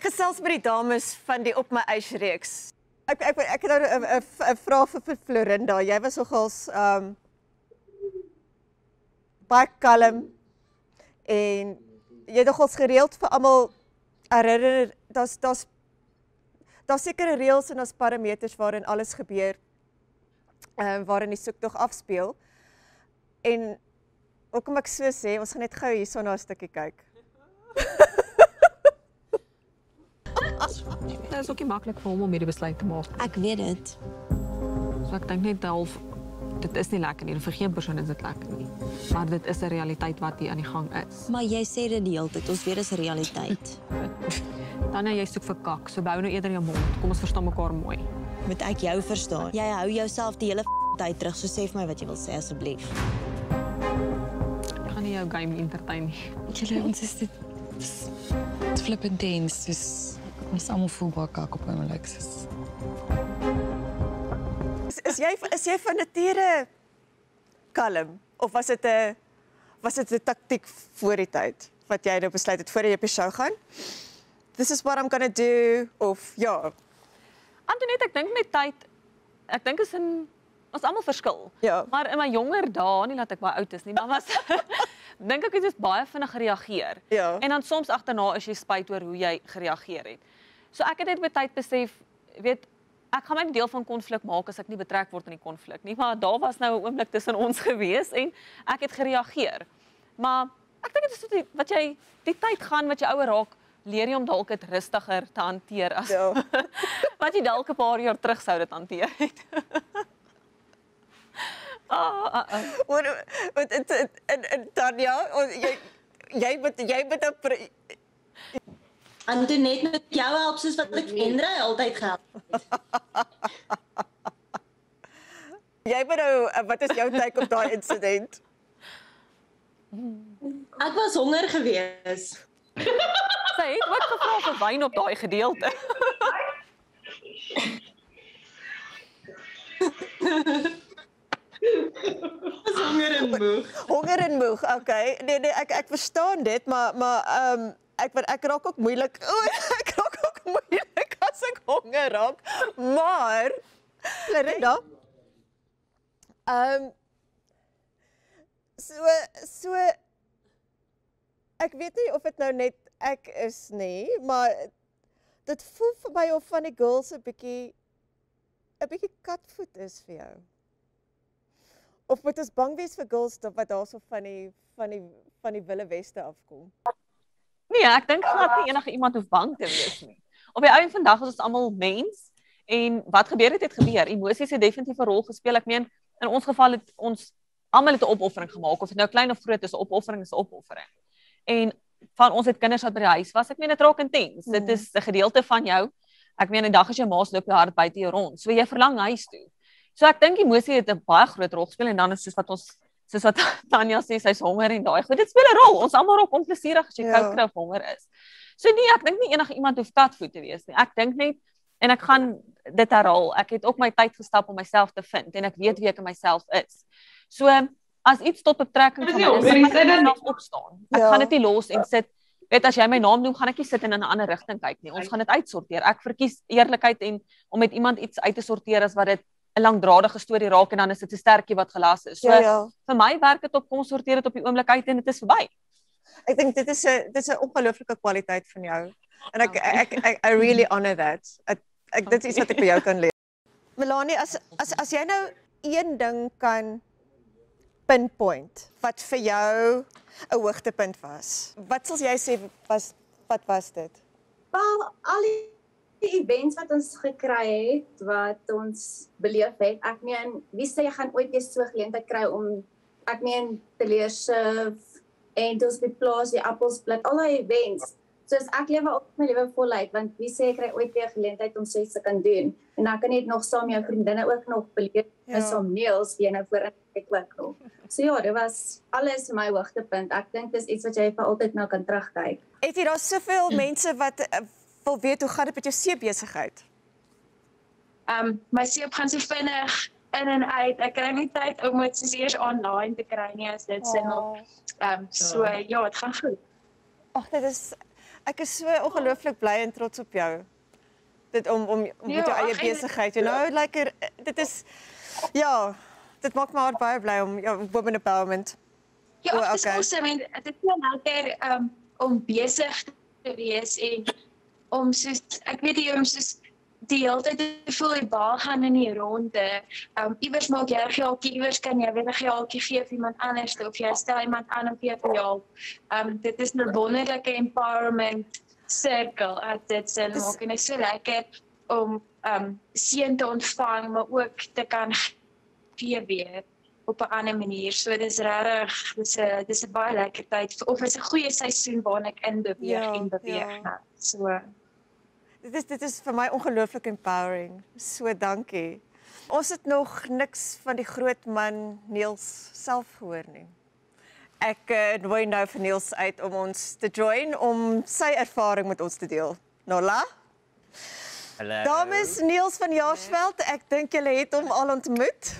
Ek gesels met die dames van die Op my Eis reeks. Ek ek ek het nou 'n vraag vir, vir Florinda. Jy was nogals ehm um, baie kalm en jy het nogals gereeld vir almal herinner daar's daar's daar's sekere reëls en daar's parameters waarin alles gebeur. Ehm uh, waarin die soektog afspeel. En hoekom ek so sê, ons gaan net gou hierson na 'n stukkie kyk. Dit is ook nie maklik vir hom om hierdie besluit te maak. Ek weet dit. So ek dink net half dit is nie lekker nie. Vir geen persoon is dit lekker nie. Maar dit is 'n realiteit wat hier aan die gang is. Maar jy sê dit die hele tyd. Ons weet dit is 'n realiteit. Dan jy soek vir kak. So bou nou eerder jou mond. Kom ons verstaan mekaar mooi. Moet ek jou verstaan? Jy hou jouself die hele tyd terug. So sê vir my wat jy wil sê asseblief. Ek gaan nie jou game entertain nie. Julle ons is dit dit flip intense. Ons almal voel baie kak op oomblik. Dis Is, is jy is jy van nature kalm of was dit 'n was dit 'n taktiek voor die tyd wat jy nou besluit het voor jy op die show gaan? This is what I'm going to do of ja. Antoinette, ek dink met tyd ek dink is in ons almal verskil. Ja. Maar in my jonger dae, nie dat ek baie oud is nie, maar was dink ek het jy baie vinnig gereageer. Ja. En dan soms agterna is jy spyt oor hoe jy gereageer het. So ek het dit met tyd besef, weet ek gaan my nie deel van konflik maak as ek nie betrek word in die konflik nie, maar daar was nou 'n oomblik tussen ons gewees en ek het gereageer. Maar ek dink dit is die, wat jy die tyd gaan wat jy ouer raak, leer jy om dalk dit rustiger te hanteer as Ja. wat jy dalk 'n paar jaar terug sou dit hanteer het. Oor wat en en en Tanya, jy jy moet jy moet 'n pre- Antoinette met jou help soos wat ek Hendrey altyd gehelp. jy moet nou eh, wat is jou take op daai insident? Ek was honger gewees. Sy het ook gevra vir wyn op daai gedeelte. Was honger en moeg. Honger en moeg. Okay. Nee nee, ek ek verstaan dit, maar maar ehm um, ek wat ek raak ook moeilik. O, ek raak ook moeilik as ek honger raak. Maar Clarenda. Ehm um, so so ek weet nie of dit nou net ek is nie, maar dit voel vir my of van die girls 'n bietjie 'n bietjie katvoet is vir jou. Of moet ons bang wees vir girls wat daarso van die van die van die Wille Weste afkom? Nee, ek dink glad nie enige iemand hoef bang te wees nie. Op die einde van die dag is ons almal mens en wat gebeur het het gebeur. Emosies het definitief 'n rol gespeel. Ek meen in ons geval het ons almal het 'n opoffering gemaak of dit nou klein of groot is, 'n opoffering is 'n opoffering. En van ons het kinders wat by die huis was. Ek meen dit raak intens. Dit is 'n gedeelte van jou. Ek meen 'n dag as jou ma se loop jou hart buite jou rond. So jy verlang huis toe. So ek dink emosie het 'n baie groot rol gespeel en dan is soos wat ons soos wat Tanya sê sy's honger en daai goed. Dit speel 'n rol. Ons almal raak onplesierig as jy Ja. koud kry of honger is. So nee, ek dink nie enige iemand hoef katvoet te wees nie. Ek dink net en ek gaan dit herhaal. Ek het ook my tyd gestap om myself te vind en ek weet wie ek in myself is. So as iets tot betrekking van my is, gaan ek is self opstaan. Ek Ja. gaan dit nie los en sit Weet as jy my naam noem, gaan ek nie sit en in 'n ander rigting kyk nie. Ons gaan dit uitsorteer. Ek verkies eerlikheid en om met iemand iets uit te sorteer as wat dit 'n langdradige storie raak en dan is dit 'n stertjie wat gelas is. So Ja ja. vir my werk dit op kom sorteer dit op die oomblik uit en dit is verby. Ek dink dit is 'n dit is 'n ongelooflike kwaliteit van jou. En ek ek ek I really honor that. Ek, ek dit is wat ek by jou kan leer. Melanie, as as as jy nou een ding kan pinpoint wat vir jou 'n hoogtepunt was. Wat sal jy sê was wat was dit? Wel, al die events wat ons gekry het, wat ons beleef het. Ek meen, wie sê jy gaan ooit weer so geleentheid kry om ek meen te leer surf en by die plaas die appels pluk, al daai events. Soos ek lewe op my lewe voluit want wie sê jy kry ooit weer geleentheid om so iets te kan doen? En dan kan jy dit nog saam met jou vriendinne ook nog beleef Ja. saam Niels wie jy nou voor ek ook nog. So ja, dit was alles vir my hoogtepunt. Ek dink dis iets wat jy vir altyd nou kan terugkyk. Het jy daar soveel mense wat uh, wil weet hoe gaan dit met jou seebesigheid? Um my seep gaan so vinnig in en uit. Ek kry nie tyd om dit soos eers online te kry nie as dit sin op. Um so ja, dit gaan goed. Ag dit is Ek is so ongelooflik bly en trots op jou. Dit om om, om Ja, met jou eie besigheid, you know, lekker dit is ja, dit maak my hart baie bly om ja, women empowerment. Ja, O, dit is okay. awesome en dit is wel lekker um, om besig te wees en om soos ek weet jy om soos die hele tyd te voel die bal gaan in die ronde. Um iewers maak jy 'n geeltjie, iewers kan jy weer 'n geeltjie gee vir iemand anders of jy stel iemand aan om vir jou te help. Um dit is 'n wonderlike empowerment sirkel as dit sin Dis- maak en dit is so lekker om um seën te ontvang maar ook te kan gee weer op 'n ander manier. So dis regtig dis 'n dis 'n baie lekker tyd of is 'n goeie seisoen waarin ek in beweeg Ja, en beweeg ja. nou. So Dit is dit is vir my ongelooflik empowering. So dankie. Ons het nog niks van die groot man Niels self gehoor nie. Ek uh, nooi nou vir Niels uit om ons te join om sy ervaring met ons te deel. Nola? Hallo. Dames, Niels van Jaarsveld, ek dink julle het hom al ontmoet.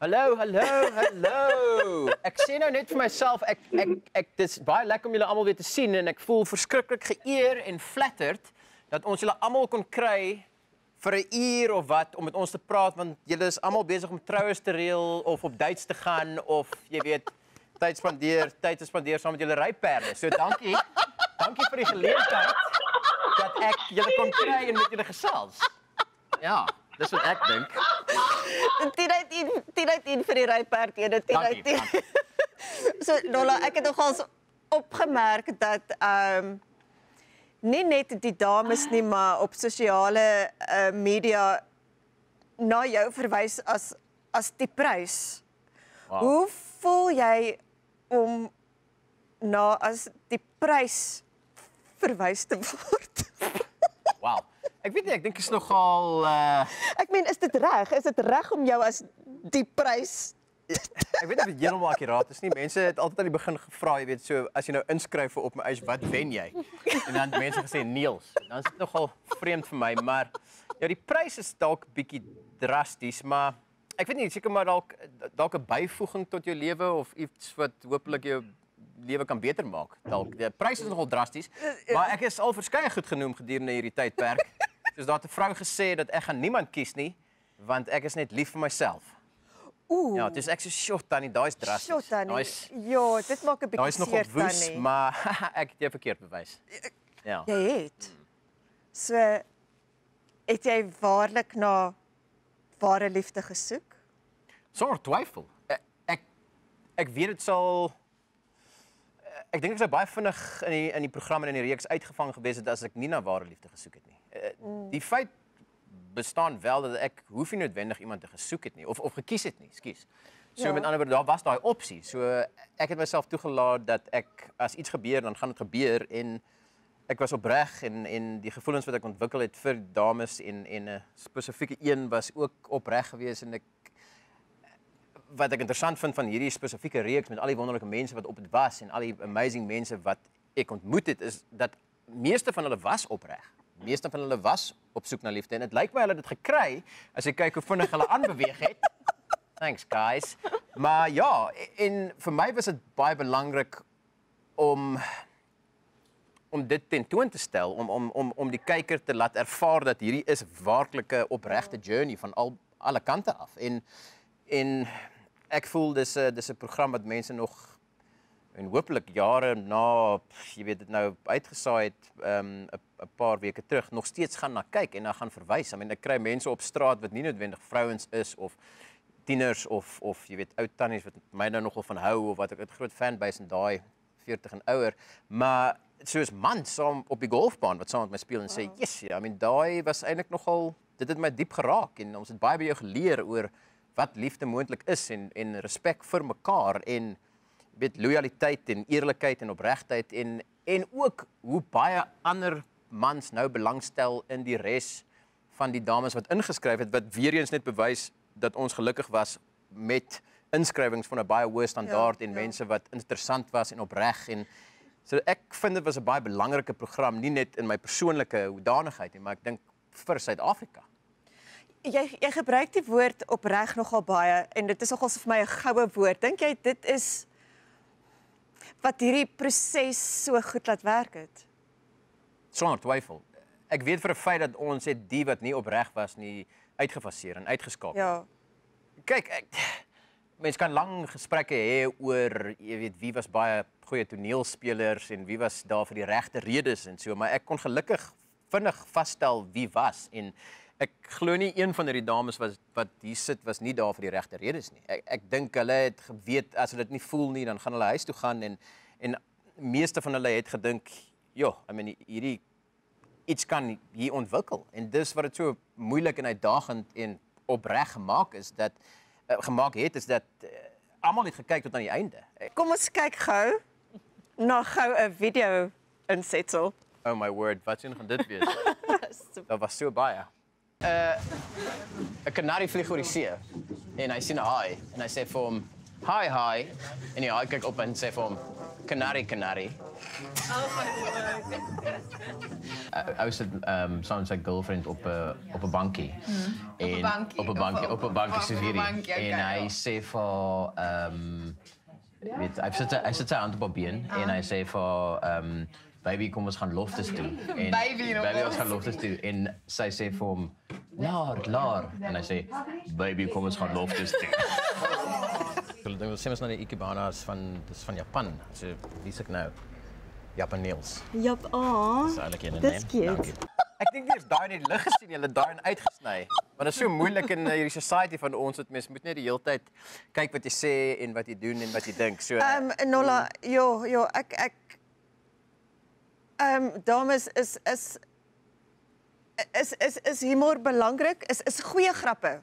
Hallo, hallo, hallo. Ek sê nou net vir myself ek ek ek dis baie lekker om julle almal weer te sien en ek voel verskriklik geëer en flattered dat ons julle almal kon kry vir 'n uur of wat om met ons te praat want julle is almal besig om troues te reël of op dates te gaan of jy weet tyd spandeer, tyd te spandeer saam met julle ryperde. So dankie. Dankie vir die geleentheid dat ek julle kon kry en met julle gesels. Ja, dis wat ek dink. 10 uit 10 10 uit 10 vir die ryperd ene 10 uit Dankie, 10. so Nola, ek het nogals opgemerk dat ehm um, nie net die dames nie, maar op sosiale uh, media na jou verwys as as die prys. Wow. Hoe voel jy om na as die prys verwys te word? Wow. Ek weet nie, ek dink is nogal uh Ek meen, is dit reg? Is dit reg om jou as die prys ek weet of dit heeltemal akkuraat is nie. Mense het altyd aan die begin gevra, jy weet, so as jy nou inskryf vir op my eis, wat wen jy? En dan het mense gesê Niels. Dan is dit nogal vreemd vir my, maar ja, die prys is dalk bietjie drasties, maar ek weet nie, seker maar dalk dalk 'n byvoeging tot jou lewe of iets wat hopelik jou lewe kan beter maak. Dalk die prys is nogal drasties, maar ek is al verskeie goed genoem gedurende hierdie tydperk. Soos daar 'n vrou gesê dat ek gaan niemand kies nie, want ek is net lief vir myself. Ooh. Ja, dis ek so shot tannie, daai's drasties. Shot Tannie. Daai's Ja, dit maak 'n bietjie daai's nogal seer woes, tannie. maar ek het jou verkeerd bewys. Ja. Jy het. So het jy waarlik na ware liefde gesoek? Sonder twyfel. Ek ek, ek weet dit sal ek dink ek sou baie vinnig in die in die program en in die reeks uitgevang gewees het as ek nie na ware liefde gesoek het nie. Eh, Die feit bestaan wel dat ek hoef nie noodwendig iemand te gesoek het nie of of gekies het nie, skus. So Ja. met ander woorde, daar was daai opsie. So ek het myself toegelaat dat ek as iets gebeur, dan gaan dit gebeur en ek was opreg en en die gevoelens wat ek ontwikkel het vir dames en en 'n spesifieke een was ook opreg geweest en ek wat ek interessant vind van hierdie spesifieke reeks met al die wonderlike mense wat op dit was en al die amazing mense wat ek ontmoet het is dat meeste van hulle was opreg. Meeste van hulle was op soek na liefde en dit lyk my hulle het dit gekry as jy kyk hoe vinnig hulle aanbeweeg het. Thanks guys. Maar ja, en vir my was dit baie belangrik om om dit tentoon te stel om om om om die kyker te laat ervaar dat hierdie is werklike opregte journey van al alle kante af. En en ek voel dis 'n dis 'n program wat mense nog en hopelik jare na jy weet dit nou uitgesaai het ehm, 'n um, 'n paar weke terug nog steeds gaan na kyk en dan gaan verwys. I mean ek kry mense op straat wat nie noodwendig vrouens is of tieners of of jy weet ou tannies wat my nou nogal van hou of wat ek 'n groot fanbase in daai 40 en ouer, maar soos man saam op die golfbaan wat saam met my speel en sê, "Yes, ja, I mean daai was eintlik nogal dit het my diep geraak en ons het baie by jou geleer oor wat liefde moontlik is en en respek vir mekaar en weet lojaliteit en eerlikheid en opregtheid en en ook hoe baie ander mans nou belangstel in die res van die dames wat ingeskryf het wat weer eens net bewys dat ons gelukkig was met inskrywings van 'n baie hoë standaard ja, en ja. mense wat interessant was en opreg en so ek vind dit was 'n baie belangrike program nie net in my persoonlike hoedanigheid nie maar ek dink vir Suid-Afrika. Jy jy gebruik die woord opreg nogal baie en dit is nogal vir my 'n goue woord. Dink jy dit is wat hierdie proses so goed laat werk het? Sonder twyfel. Ek weet vir 'n feit dat ons het die wat nie opreg was nie uitgefaseer en uitgeskakel. Ja. Kyk, ek mense kan lang gesprekke hê oor, jy weet, wie was baie goeie toneelspelers en wie was daar vir die regte redes en so, maar ek kon gelukkig vinnig vasstel wie was en ek glo nie een van hierdie dames was wat hier sit was nie daar vir die regte redes nie. Ek ek dink hulle het geweet as hulle dit nie voel nie, dan gaan hulle huis toe gaan en en meeste van hulle het gedink, "Ja, I mean hierdie iets kan hier ontwikkel." En dis wat dit so moeilik en uitdagend en opreg gemaak is dat uh, gemaak het is dat uh, almal het gekyk tot aan die einde. Kom ons kyk gou na gou 'n video insetsel. oh my word, wat sien gaan dit wees? Daar was so baie. Uh 'n kanarie vlieg oor die see en hy sien 'n haai en hy sê vir hom, "Hi haai." En die haai kyk op en sê vir hom, "Kanarie, kanarie." Uh, Hy sit ehm um, met sy girlfriend op 'n op 'n bankie. En bankie, op 'n op bankie, een- op 'n bankie op soos een hierdie. bankie, En hy sê vir ehm um, weet hy sit hy sit sy hand op haar been en hy sê vir ehm um, baby kom ons gaan loftes toe. En Baby, nog baby ons gaan loftes toe en sy sê vir hom laar laar en hy sê baby kom ons gaan loftes toe. Hulle dink ons sê ons na die ikebanas van dis van Japan. So wie sê ek nou? Japaneels. Jap, ah. Dis eintlik cute. Dankie. Ek dink jy is daai die lig gesien, jy het daai uitgesny. Maar dit is so moeilik in uh, hierdie society van ons dat mens moet net die hele tyd kyk wat jy sê en wat jy doen en wat jy dink. So Ehm um, Nola, ja, ja, ek ek ehm um, dames is is is is is humor belangrik? Is is goeie grappe?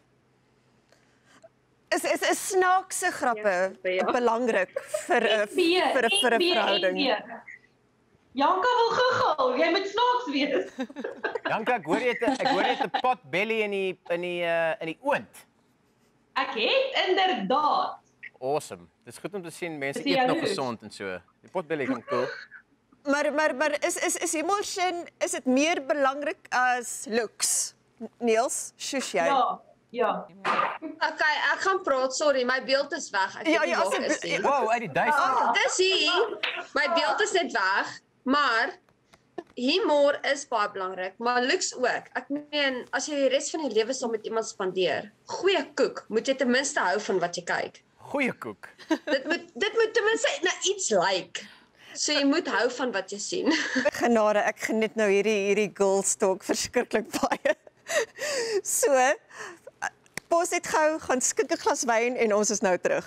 Is is is snaakse grappe Ja, ja. belangrik vir 'n vir 'n vir 'n verhouding? Janka wil guggel. Jy moet snaaks wees. Dankie, ek hoor jy het ek hoor jy het 'n pot belly in die in die uh, in die oond. Ek het inderdaad. Awesome. Dis goed om te sien mense Is eet nog gesond en so. Die pot belly kan cool. Maar maar maar is is is emotion is dit meer belangrik as looks? Niels, shush jy? Ja. Ja. Okay, ek gaan praat. Sorry, my beeld is weg. Ek Ja, ja, is nie. Wow, uit die duisend. Oh, dis hier. My beeld is net weg, maar humor is baie belangrik, maar looks ook. Ek meen, as jy die res van jou lewe saam met iemand spandeer, goeie koek, moet jy ten minste hou van wat jy kyk. Goeie koek. Dit moet dit moet ten minste na iets lyk. Like. So jy moet hou van wat jy sien. Genade, ek geniet nou hierdie hierdie girlstalk verskriklik baie. So, pos net gou, gaan skink 'n glas wyn en ons is nou terug.